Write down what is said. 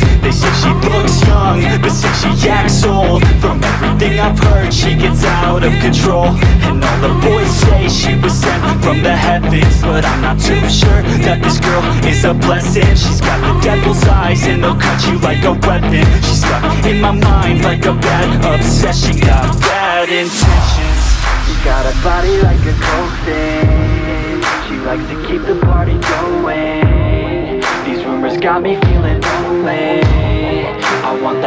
They say she looks young, but say she acts old From everything I've heard, she gets out of control. And all the boys say she was sent from the heavens But I'm not too sure that this girl is a blessing. She's got the devil's eyes and they'll cut you like a weapon. She's stuck in my mind like a bad obsession She Got bad intentions. She's got a body like a coke thing She likes to keep the party going. These rumors got me